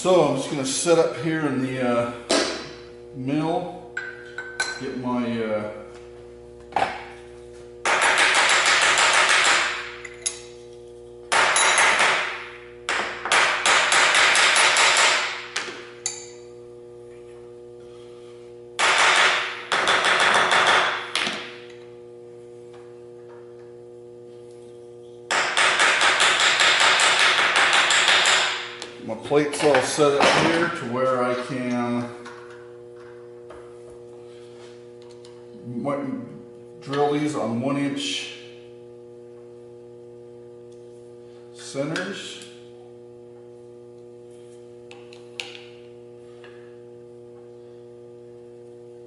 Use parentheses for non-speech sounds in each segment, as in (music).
So I'm just gonna set up here in the uh, mill, get my uh, set up here to where I can drill these on one inch centers.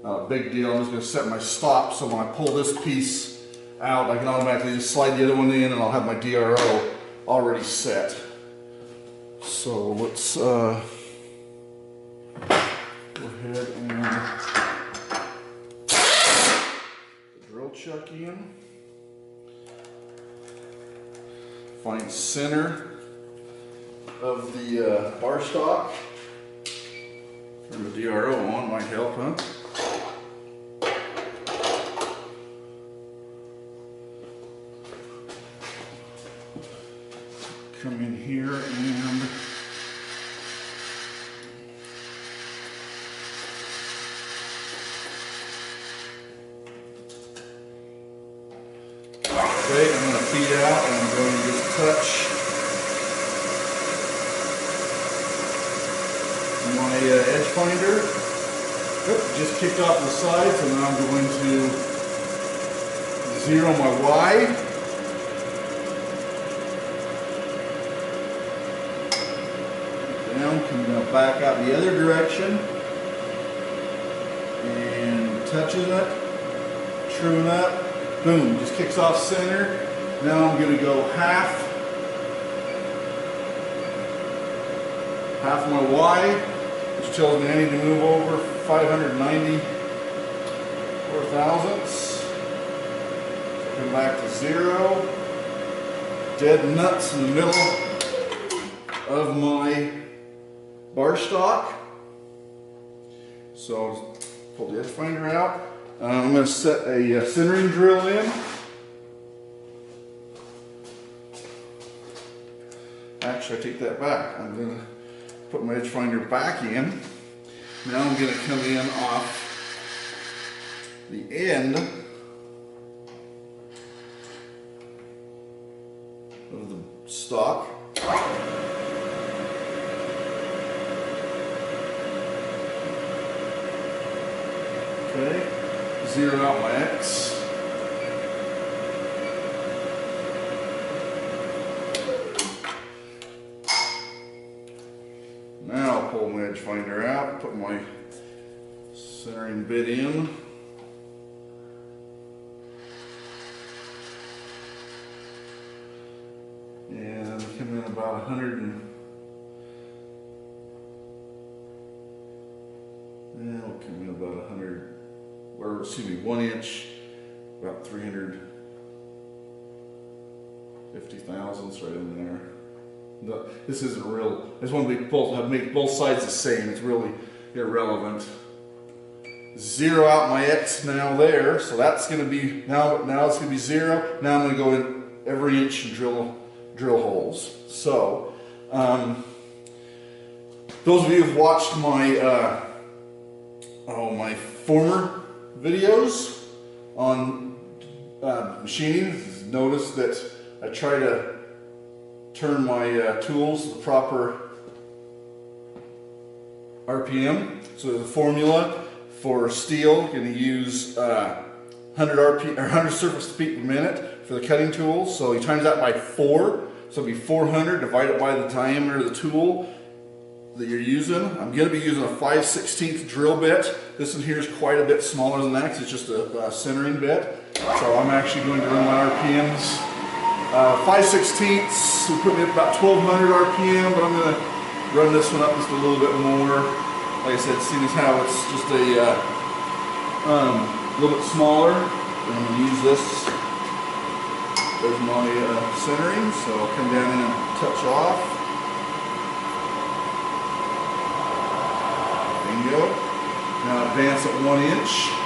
Not a big deal, I'm just gonna set my stop so when I pull this piece out, I can automatically just slide the other one in and I'll have my DRO already set. So let's uh, go ahead and drill chuck in. Find center of the uh, bar stock. Turn the DRO on might help, huh? My Y. Down, come now back out the other direction and touching it, truing up, boom, just kicks off center. Now I'm gonna go half, half my Y, which tells me I need to move over 590 four thousandths. Come back to zero. Dead nuts in the middle of my bar stock. So pull the edge finder out. Uh, I'm going to set a uh, centering drill in. Actually, I take that back. I'm going to put my edge finder back in. Now I'm going to come in off the end stock. Okay, zero out my X. Now I'll pull my edge finder out, put my centering bit in. About a hundred, or excuse me, one inch, about three hundred fifty thousandths right in there. No, this isn't real. I just want to make both have make both sides the same. It's really irrelevant. Zero out my X now there, so that's going to be now. Now it's going to be zero. Now I'm going to go in every inch and drill drill holes. So, um, those of you who've watched my uh, oh my former videos on uh, machining, notice that I try to turn my uh, tools the proper RPM. So the formula for steel. Going to use uh, 100 RPM or 100 surface feet per minute for the cutting tool. So you times that by four. So it'll be 400 divided by the diameter of the tool that you're using. I'm going to be using a 5 16th drill bit. This one here is quite a bit smaller than that because it's just a, a centering bit. So I'm actually going to run my RPMs uh, 5 16ths will put me at about 1200 RPM, but I'm going to run this one up just a little bit more. Like I said, seeing as how it's just a uh, um, little bit smaller, I'm going to use this as my uh, centering. So I'll come down and touch off. Go. Now advance it one inch.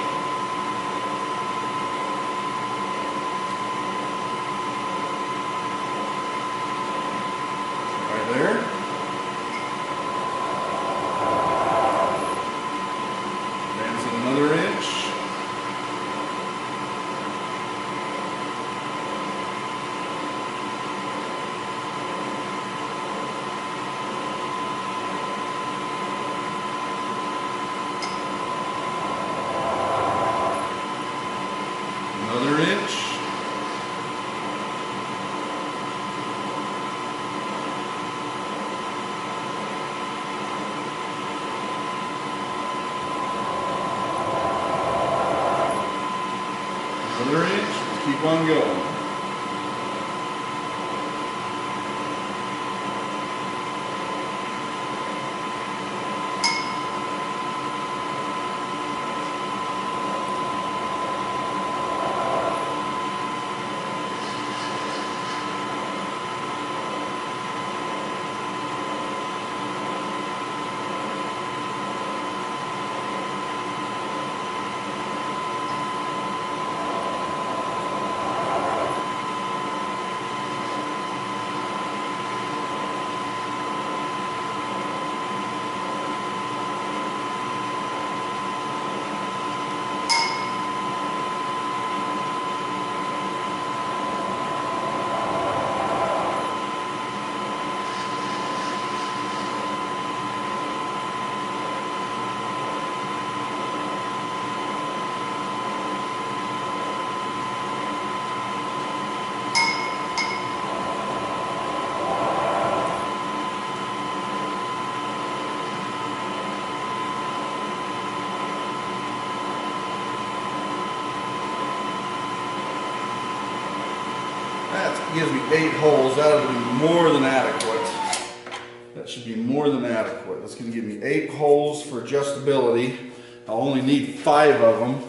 Eight holes. That'll be more than adequate. That should be more than adequate. That's to give me eight holes for adjustability. I'll only need five of them.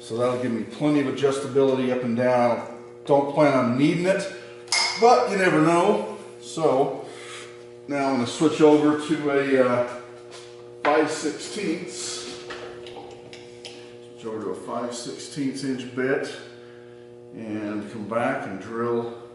So that'll give me plenty of adjustability up and down. Don't plan on needing it, but you never know. So now I'm to switch over to a uh, 5 16 Switch over to a 5 16 inch bit and come back and drill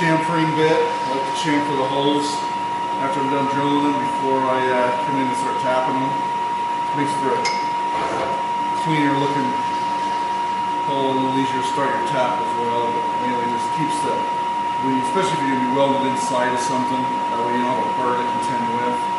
chamfering bit. I like to chamfer the holes after I'm done drilling them before I uh, come in and start tapping them. Makes for a cleaner looking hole and easier to start your tap as well. But mainly just keeps the, especially if you're going to be welded inside of something, that way you don't have a burr to contend with.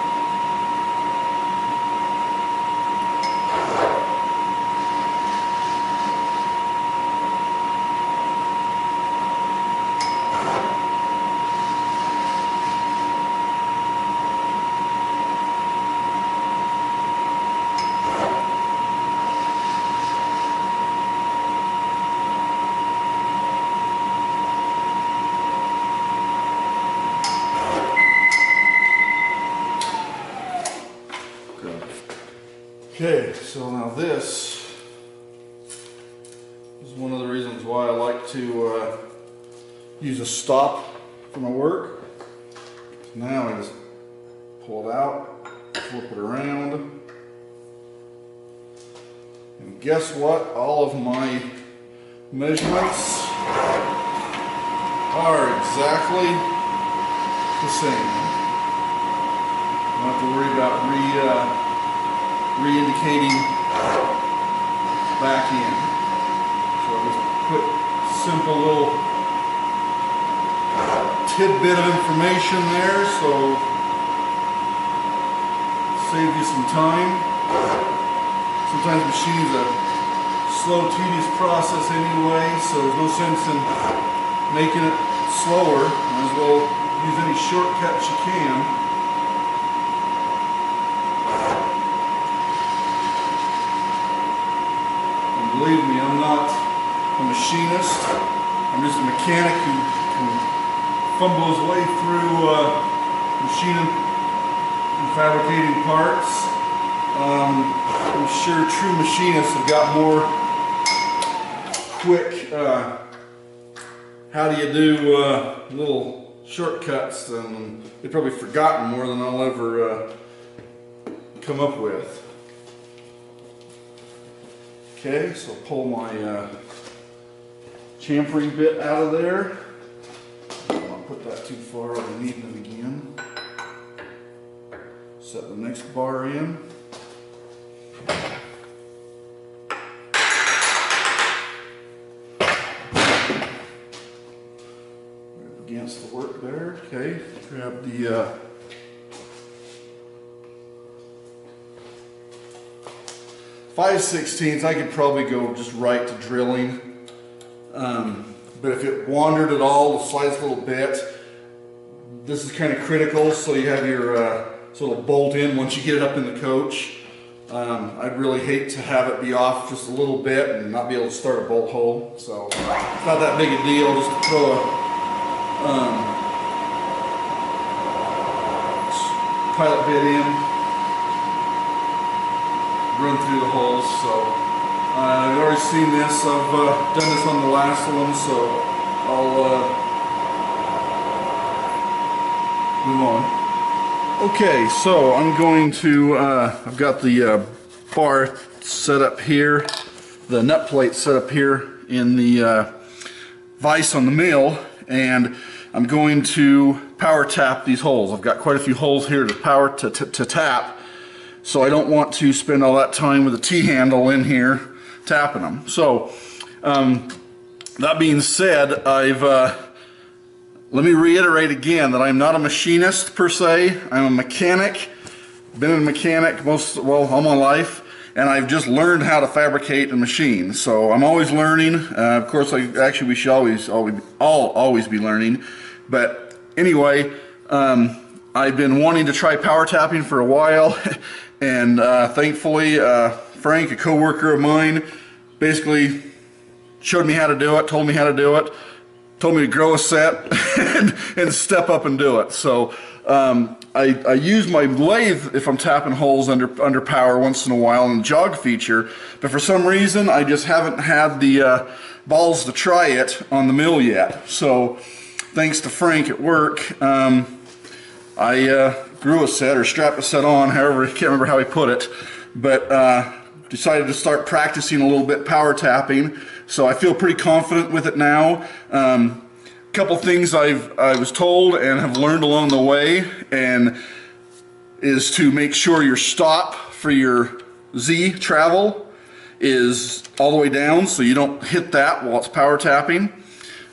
so now this is one of the reasons why I like to uh, use a stop for my work. So now I just pull it out, flip it around. And guess what? All of my measurements are exactly the same. Don't have to worry about re, uh, re-indicating back in. So just quick, simple little tidbit of information there, so save you some time. Sometimes machining's a slow, tedious process anyway, so there's no sense in making it slower. Might as well use any shortcuts you can. And believe me, I'm not a machinist. I'm just a mechanic who can fumble his way through uh, machining and fabricating parts. Um, I'm sure true machinists have got more quick, uh, how do you do uh, little shortcuts than they've probably forgotten more than I'll ever uh, come up with. Okay, so pull my uh, chamfering bit out of there. To put that too far, I'll needing it again. Set the next bar in. Against the work there, okay. Grab the uh, Five sixteenths, I could probably go just right to drilling. Um, but if it wandered at all, the slightest little bit, this is kind of critical. So you have your uh, so it'll bolt in once you get it up in the coach. Um, I'd really hate to have it be off just a little bit and not be able to start a bolt hole. So it's not that big a deal just to throw a um, pilot bit in run through the holes. So uh, I've already seen this. I've uh, done this on the last one, so I'll uh, move on. Okay, so I'm going to, uh, I've got the uh, bar set up here, the nut plate set up here in the uh, vise on the mill, and I'm going to power tap these holes. I've got quite a few holes here to power to, to, to tap, so I don't want to spend all that time with a T-handle in here tapping them. So um, that being said, I've uh, let me reiterate again that I'm not a machinist per se. I'm a mechanic. Been a mechanic most well all my life, and I've just learned how to fabricate a machine. So I'm always learning. Uh, of course, I actually we should always always all always be learning. But anyway. Um, I've been wanting to try power tapping for a while (laughs) and uh, thankfully uh, Frank, a co-worker of mine, basically showed me how to do it, told me how to do it, told me to grow a set (laughs) and, and step up and do it. So um, I, I, use my lathe if I'm tapping holes under under power once in a while in the jog feature, but for some reason I just haven't had the uh, balls to try it on the mill yet. So thanks to Frank at work, um, I uh, grew a set or strapped a set on, (laughs) however, I can't remember how he put it, but uh, decided to start practicing a little bit power tapping. So I feel pretty confident with it now. Um, a couple things I've I was told and have learned along the way, and is to make sure your stop for your Z travel is all the way down so you don't hit that while it's power tapping.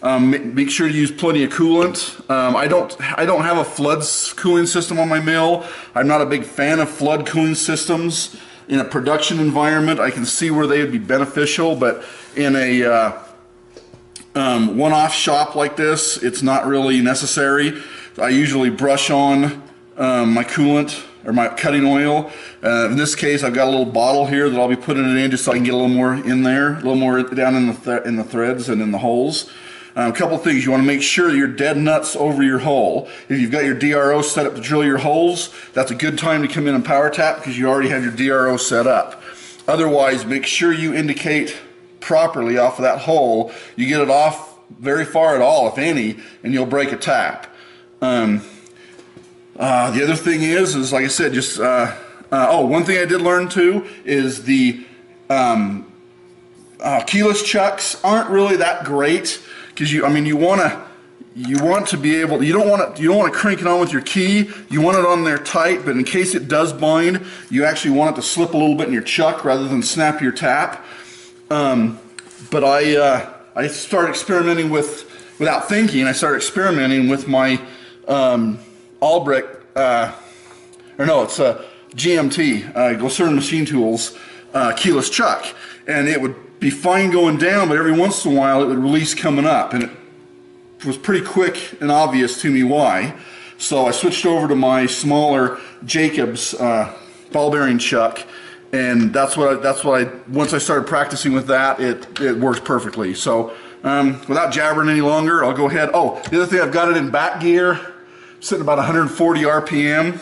Um, make sure to use plenty of coolant. Um, I don't I don't have a flood cooling system on my mill. I'm not a big fan of flood cooling systems in a production environment. I can see where they would be beneficial, but in a uh, um, one-off shop like this, it's not really necessary. I usually brush on um, my coolant or my cutting oil. Uh, in this case, I've got a little bottle here that I'll be putting it in just so I can get a little more in there, a little more down in the th in the threads and in the holes. Um, a couple things, you want to make sure you're dead nuts over your hole. If you've got your DRO set up to drill your holes, that's a good time to come in and power tap because you already have your DRO set up. Otherwise, make sure you indicate properly off of that hole. You get it off very far at all, if any, and you'll break a tap. Um, uh, the other thing is, is like I said, just uh, uh, oh, one thing I did learn too is the um, uh, keyless chucks aren't really that great because you, I mean, you want to you want to be able you don't want to you don't want to crank it on with your key. You want it on there tight but in case it does bind you actually want it to slip a little bit in your chuck rather than snap your tap. Um, but I uh, I started experimenting with without thinking I started experimenting with my um, Albrecht uh, or no it's a GMT uh, Glacern Machine Tools uh, keyless chuck. And it would be fine going down but every once in a while it would release coming up and it was pretty quick and obvious to me why. So I switched over to my smaller Jacobs uh, ball bearing chuck, and that's what I, that's what I once I started practicing with that, it it works perfectly. So um, without jabbering any longer, I'll go ahead. Oh, the other thing, I've got it in back gear, sitting about 140 RPM.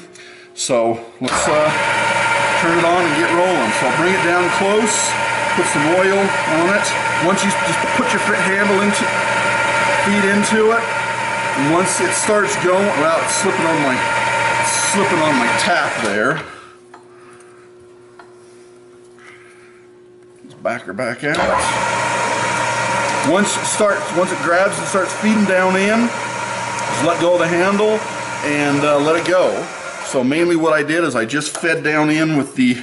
So let's uh, turn it on and get rolling. So I'll bring it down close, put some oil on it. Once you just put your handle into feet into it. And once it starts going, well, it's slipping on my slipping on my tap there. Let's back her back out. Once it starts, once it grabs and starts feeding down in, just let go of the handle and uh, let it go. So mainly what I did is I just fed down in with the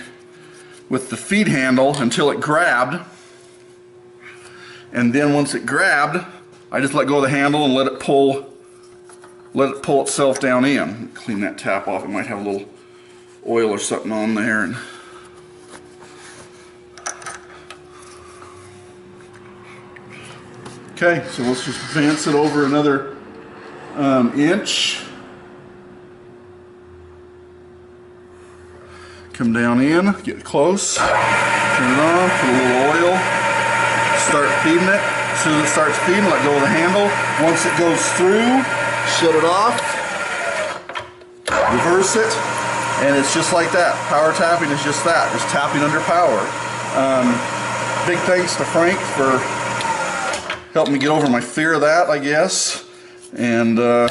with the feed handle until it grabbed. And then once it grabbed, I just let go of the handle and let it pull let it pull itself down in. Clean that tap off. It might have a little oil or something on there. And okay, so let's just advance it over another um, inch. Come down in, get close, turn it on, put a little oil, start feeding it. As soon as it starts feeding, let go of the handle. Once it goes through, shut it off, reverse it, and it's just like that. Power tapping is just that, just tapping under power. Um, big thanks to Frank for helping me get over my fear of that, I guess. And uh,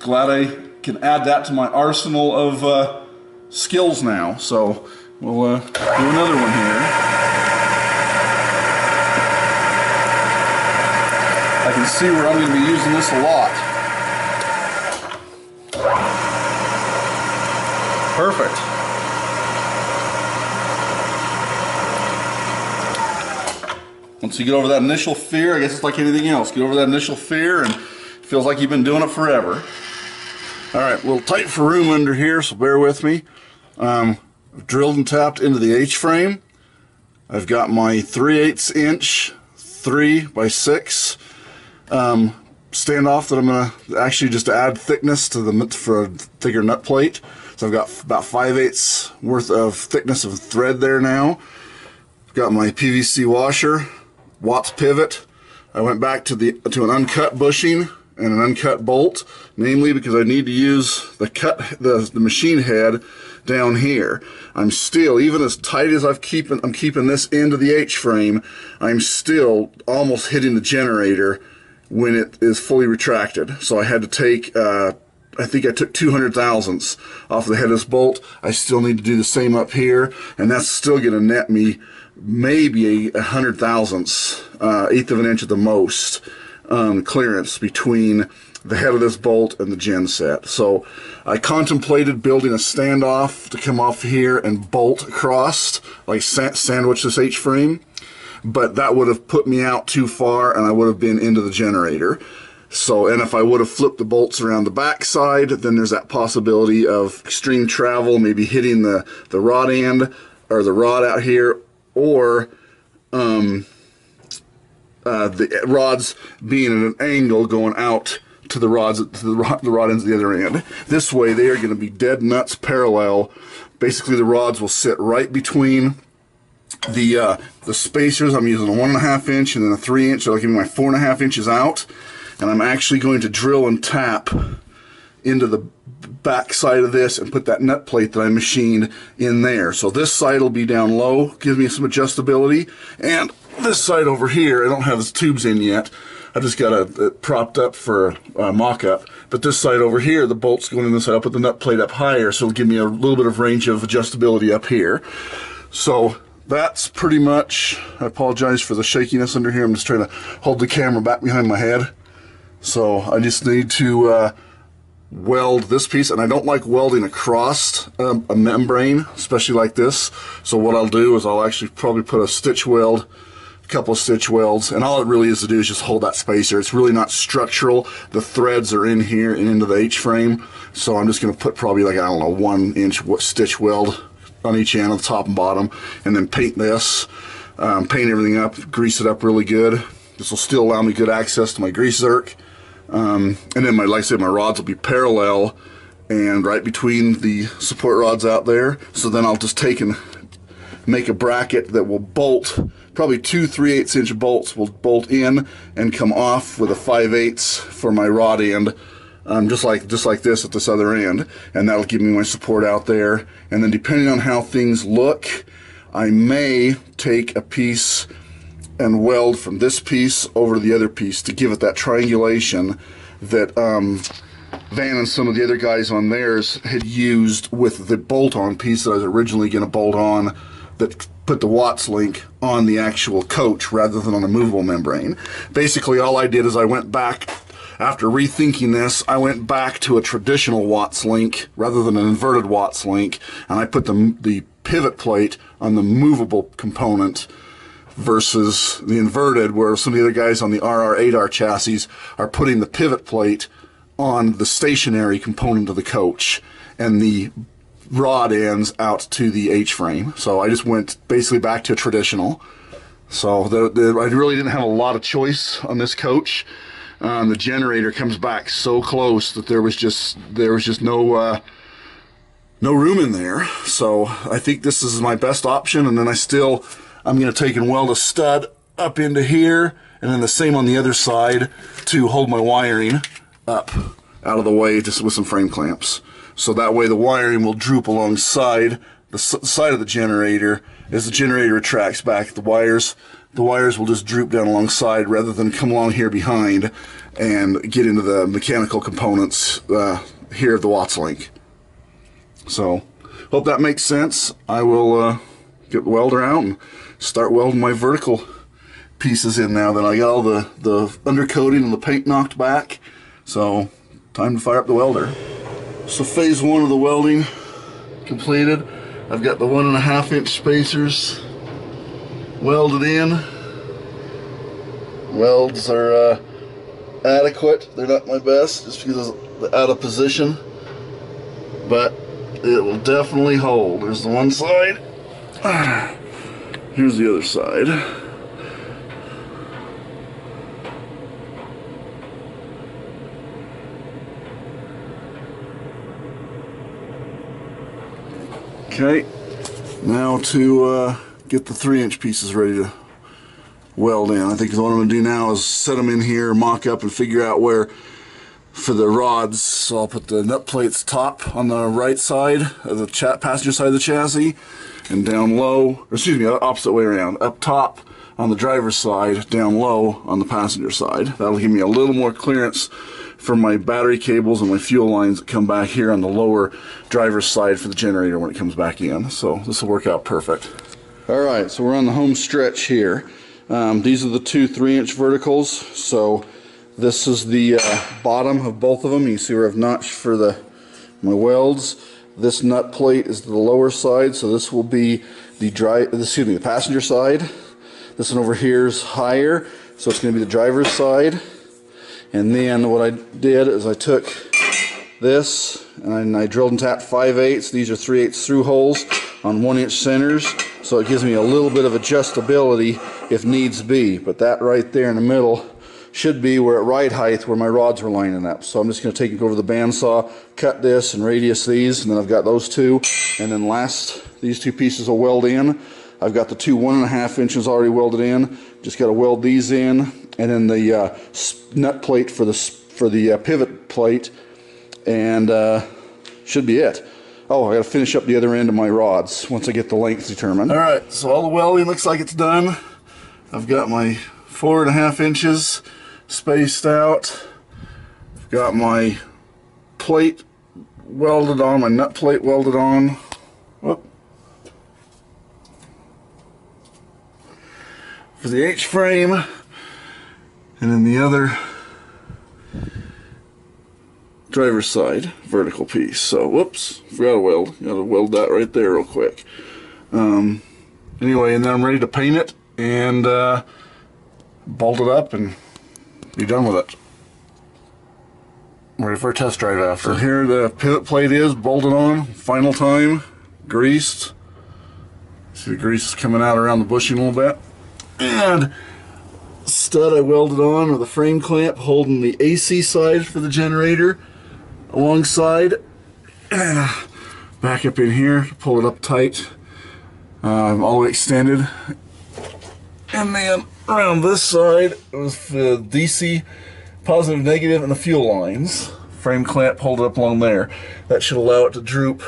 glad I can add that to my arsenal of uh, skills now. So we'll uh, do another one here. I can see where I'm going to be using this a lot. Perfect. Once you get over that initial fear, I guess it's like anything else. Get over that initial fear and feels like you've been doing it forever. All right, a little tight for room under here, so bear with me. Um, I've drilled and tapped into the H-frame. I've got my 3 8 inch 3 by 6 um, standoff that I'm going to actually just add thickness to the for a thicker nut plate. So I've got about 5 eighths worth of thickness of thread there now. I've got my PVC washer, Watts pivot. I went back to the to an uncut bushing and an uncut bolt, namely because I need to use the cut the, the machine head down here. I'm still, even as tight as I've keeping I'm keeping this end of the H frame, I'm still almost hitting the generator when it is fully retracted. So I had to take, uh, I think I took 200 thousandths off the head of this bolt. I still need to do the same up here, and that's still going to net me maybe a, hundred thousandths, uh, eighth of an inch at the most, um, clearance between the head of this bolt and the gen set. So I contemplated building a standoff to come off here and bolt across, like sandwich this H-frame but that would have put me out too far and I would have been into the generator. So, and if I would have flipped the bolts around the backside, then there's that possibility of extreme travel, maybe hitting the, the rod end or the rod out here, or um, uh, the rods being at an angle going out to the rods to the rod, the rod ends at the other end. This way, they are going to be dead nuts parallel. Basically, the rods will sit right between the uh, the spacers, I'm using a one and a half inch and then a three inch, so I'll give me my four and a half inches out. And I'm actually going to drill and tap into the back side of this and put that nut plate that I machined in there. So this side will be down low, gives me some adjustability. And this side over here, I don't have the tubes in yet. I just got it uh, propped up for a mock-up. But this side over here, the bolt's going in this side. I'll put the nut plate up higher, so it'll give me a little bit of range of adjustability up here. So that's pretty much, I apologize for the shakiness under here. I'm just trying to hold the camera back behind my head. So I just need to uh, weld this piece and I don't like welding across um, a membrane especially like this so what I'll do is I'll actually probably put a stitch weld couple stitch welds and all it really is to do is just hold that spacer. It's really not structural. The threads are in here and into the H-frame so I'm just gonna put probably like I don't know one inch stitch weld on each end of the top and bottom and then paint this um, paint everything up grease it up really good. This will still allow me good access to my grease zerk um, and then my, like I said, my rods will be parallel and right between the support rods out there. So then I'll just take and make a bracket that will bolt, probably two 3 8 inch bolts will bolt in and come off with a 5 8 for my rod end. Um, just like just like this at this other end, and that'll give me my support out there. And then depending on how things look, I may take a piece and weld from this piece over to the other piece to give it that triangulation that um, Van and some of the other guys on theirs had used with the bolt-on piece that I was originally going to bolt on that put the Watts link on the actual coach rather than on a movable membrane. Basically all I did is I went back after rethinking this, I went back to a traditional Watts link rather than an inverted Watts link, and I put the, the pivot plate on the movable component versus the inverted, where some of the other guys on the RR8R chassis are putting the pivot plate on the stationary component of the coach and the rod ends out to the H-frame. So I just went basically back to traditional. So the, the, I really didn't have a lot of choice on this coach. Um, the generator comes back so close that there was just there was just no uh, no room in there. So I think this is my best option. And then I still I'm going to take and weld a stud up into here and then the same on the other side to hold my wiring up out of the way just with some frame clamps. So that way the wiring will droop alongside the side of the generator as the generator retracts back the wires the wires will just droop down alongside rather than come along here behind and get into the mechanical components uh, here of the Watts link. So hope that makes sense. I will uh, get the welder out and start welding my vertical pieces in now that I got all the, the undercoating and the paint knocked back. So time to fire up the welder. So phase one of the welding completed. I've got the one and a half inch spacers welded in. Welds are uh, adequate. They're not my best just because they're out of position. But it will definitely hold. There's the one side. (sighs) Here's the other side. Okay, now to uh, get the three inch pieces ready to weld in. I think what I'm going to do now is set them in here, mock up, and figure out where for the rods. So I'll put the nut plates top on the right side of the chat passenger side of the chassis and down low, excuse me, opposite way around, up top on the driver's side, down low on the passenger side. That'll give me a little more clearance for my battery cables and my fuel lines that come back here on the lower driver's side for the generator when it comes back in. So this will work out perfect. All right, so we're on the home stretch here. Um, these are the two three inch verticals. So this is the uh, bottom of both of them. You see where I've notched for the my welds. This nut plate is the lower side, so this will be the dry, excuse me, the passenger side. This one over here is higher, so it's going to be the driver's side. And then what I did is I took this and I drilled and tapped 5 eighths. These are 3 eighths through holes on 1 inch centers, so it gives me a little bit of adjustability if needs be. But that right there in the middle should be where at ride height where my rods were lining up. So I'm just going to take it over the bandsaw, cut this and radius these, and then I've got those two. And then last, these two pieces will weld in. I've got the two one and a half inches already welded in. Just got to weld these in, and then the uh, nut plate for the for the uh, pivot plate and uh, should be it. Oh, I got to finish up the other end of my rods once I get the length determined. All right, so all the welding looks like it's done. I've got my four and a half inches spaced out. I've got my plate welded on, my nut plate welded on. Whoop. For the H-frame, and then the other driver's side vertical piece. So, whoops, forgot to weld. Got to weld that right there real quick. Um, anyway, and then I'm ready to paint it and uh, bolt it up and be done with it. I'm ready for a test drive after. So here the pivot plate is bolted on, final time, greased. See the grease is coming out around the bushing a little bit. And stud I welded on with a frame clamp holding the AC side for the generator alongside. And (clears throat) back up in here pull it up tight. Um, all extended. And then around this side was the DC positive negative and the fuel lines. Frame clamp pulled it up along there. That should allow it to droop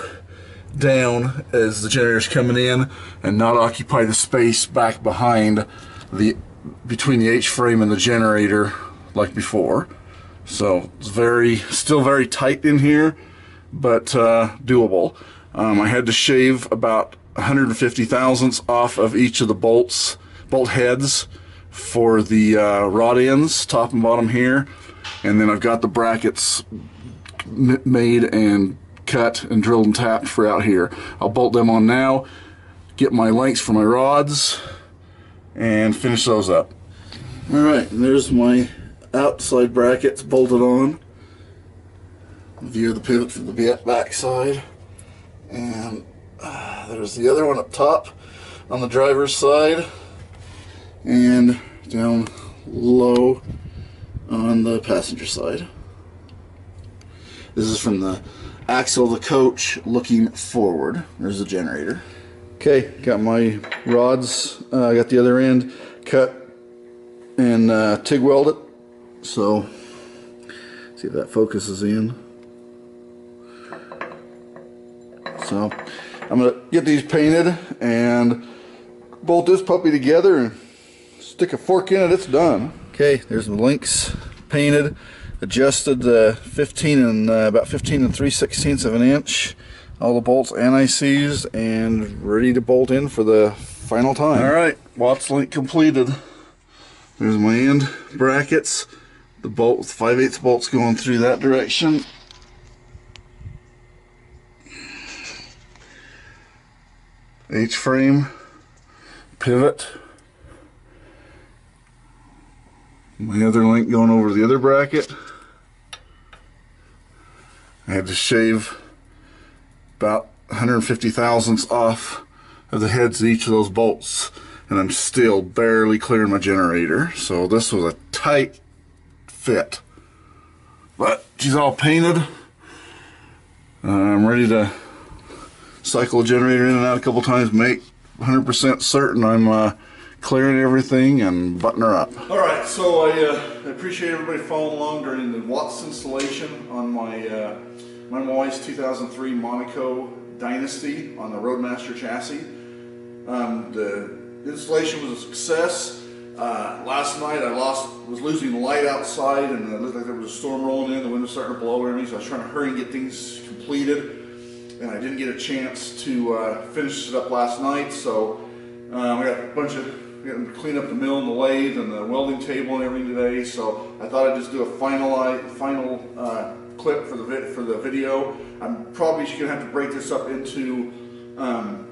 down as the generator's coming in and not occupy the space back behind the between the H-frame and the generator like before so it's very, still very tight in here, but uh, doable. Um, I had to shave about 150 thousandths off of each of the bolts, bolt heads for the uh, rod ends, top and bottom here. And then I've got the brackets made and cut and drilled and tapped for out here. I'll bolt them on now, get my lengths for my rods, and finish those up. All right, there's my outside brackets bolted on. View of the pivot from the back side. And uh, there's the other one up top on the driver's side. And down low on the passenger side. This is from the axle of the coach looking forward. There's the generator. Okay, got my rods, uh, got the other end cut and uh, TIG welded so, see if that focuses in. So, I'm going to get these painted and bolt this puppy together and stick a fork in it, it's done. Okay, there's the links painted, adjusted uh, 15 and uh, about 15 and 3 sixteenths of an inch. All the bolts anti-seized and ready to bolt in for the final time. All right, Watts link completed. There's my end brackets the bolt 5 8 bolts going through that direction H-frame pivot my other link going over the other bracket I had to shave about 150 thousandths off of the heads of each of those bolts and I'm still barely clearing my generator so this was a tight fit. But she's all painted. Uh, I'm ready to cycle the generator in and out a couple times, make 100% certain I'm uh, clearing everything and button her up. All right, so I, uh, appreciate everybody following along during the Watts installation on my my 2003 Monaco Dynasty on the Roadmaster chassis. Um, the installation was a success. Uh, last night I lost, was losing light outside and it looked like there was a storm rolling in, the wind was starting to blow over me, so I was trying to hurry and get things completed. And I didn't get a chance to uh, finish it up last night, so um, I got a bunch of, getting to clean up the mill and the lathe and the welding table and everything today, so I thought I'd just do a final, final uh, clip for the, for the video. I'm probably going to have to break this up into um,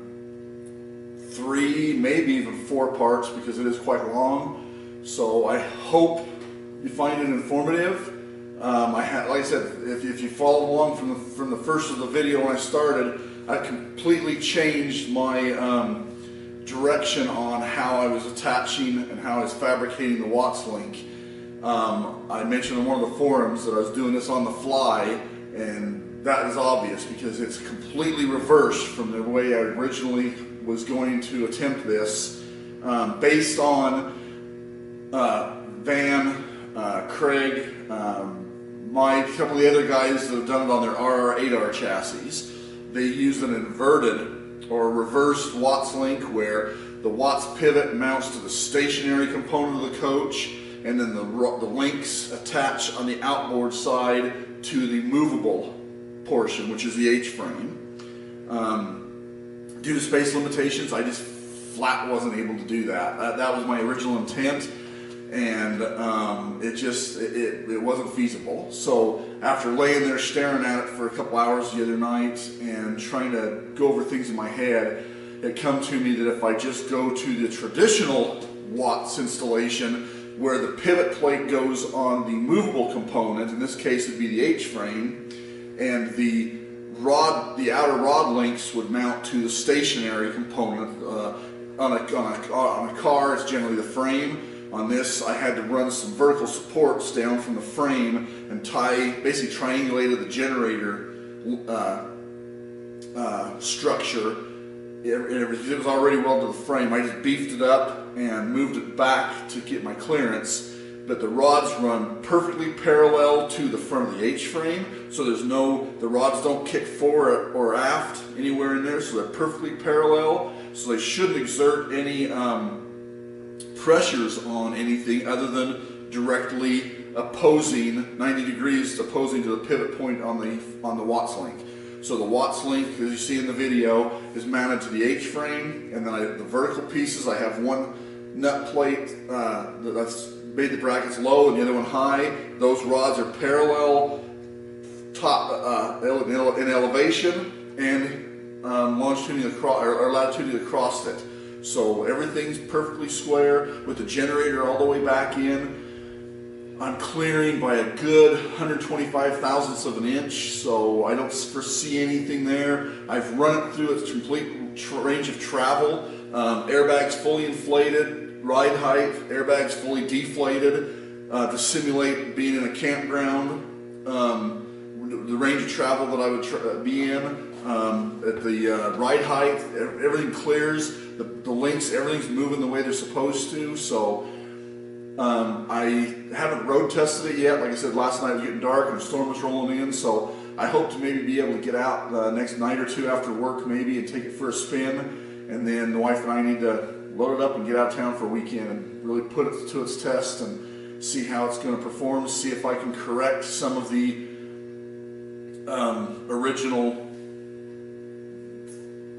three, maybe even four parts because it is quite long. So I hope you find it informative. Um, I had, like I said, if, if you follow along from the, from the first of the video when I started, I completely changed my um, direction on how I was attaching and how I was fabricating the Watts link. Um, I mentioned on one of the forums that I was doing this on the fly and that is obvious because it's completely reversed from the way I originally was going to attempt this um, based on uh, Van, uh, Craig, um, my couple of the other guys that have done it on their RR8R chassis, they used an inverted or reversed Watts link where the Watts pivot mounts to the stationary component of the coach and then the, the links attach on the outboard side to the movable portion, which is the H-frame. Um, due to space limitations, I just flat wasn't able to do that. That, was my original intent and um, it just it, it wasn't feasible. So after laying there staring at it for a couple hours the other night and trying to go over things in my head, it come to me that if I just go to the traditional Watts installation where the pivot plate goes on the movable component, in this case it'd be the H-frame, and the rod, the outer rod links would mount to the stationary component. Uh, on, a, on, a, on a car, it's generally the frame on this, I had to run some vertical supports down from the frame and tie, basically triangulated the generator uh, uh, structure. It, it, was already welded to the frame. I just beefed it up and moved it back to get my clearance. But the rods run perfectly parallel to the front of the H-frame, so there's no, the rods don't kick forward or aft anywhere in there, so they're perfectly parallel. So they shouldn't exert any um, pressures on anything other than directly opposing 90 degrees opposing to the pivot point on the on the Watts link. So the Watts link, as you see in the video, is mounted to the H-frame, and then I, the vertical pieces, I have one nut plate uh, that's made the brackets low and the other one high. Those rods are parallel top uh, in elevation and um, longitudinally across or, or latitudinally across it. So everything's perfectly square with the generator all the way back in. I'm clearing by a good 125 thousandths of an inch, so I don't foresee anything there. I've run it through its complete range of travel. Um, airbags fully inflated, ride height, airbags fully deflated uh, to simulate being in a campground. Um, the range of travel that I would be in, um, at the uh, ride height, everything clears the, the links, everything's moving the way they're supposed to. So um, I haven't road tested it yet. Like I said, last night it was getting dark and the storm was rolling in. So I hope to maybe be able to get out the next night or two after work maybe and take it for a spin. And then the wife and I need to load it up and get out of town for a weekend and really put it to its test and see how it's going to perform, see if I can correct some of the um, original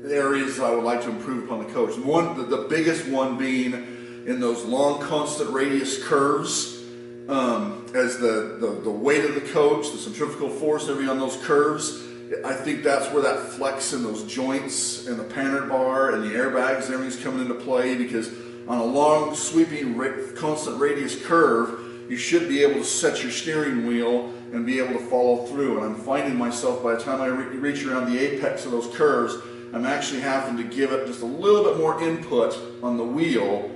areas I would like to improve upon the coach. One, the, the biggest one being in those long constant radius curves. Um, as the, the, the weight of the coach, the centrifugal force, everything on those curves, I think that's where that flex in those joints and the panhard bar and the airbags and everything's coming into play because on a long sweeping constant radius curve, you should be able to set your steering wheel and be able to follow through. And I'm finding myself by the time I re reach around the apex of those curves, I'm actually having to give it just a little bit more input on the wheel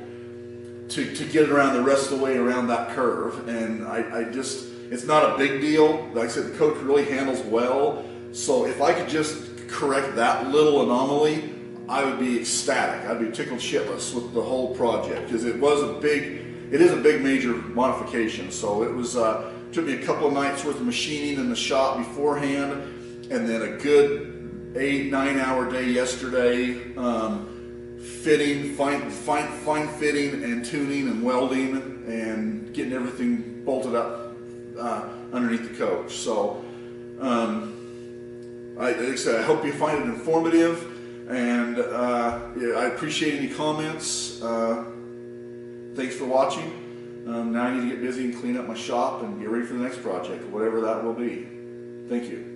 to, to get around the rest of the way around that curve. And I, I just, it's not a big deal. Like I said, the coach really handles well. So if I could just correct that little anomaly, I would be ecstatic. I'd be tickled shitless with the whole project because it was a big, it is a big major modification. So it was, uh, took me a couple of nights worth of machining in the shop beforehand and then a good eight, nine hour day yesterday, um, fitting, fine, fine, fine fitting and tuning and welding and getting everything bolted up uh, underneath the coach. So, um, I, like I said, I hope you find it informative and uh, yeah, I appreciate any comments. Uh, thanks for watching. Um, now I need to get busy and clean up my shop and get ready for the next project, whatever that will be. Thank you.